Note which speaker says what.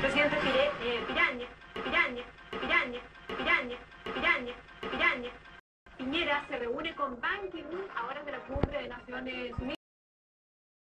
Speaker 1: Presidente Pire, eh, Piraña, Piraña, Piraña, Piraña, Piraña, Piraña. Piñera se reúne con Ban Ki-moon a horas de la cumbre de Naciones Unidas.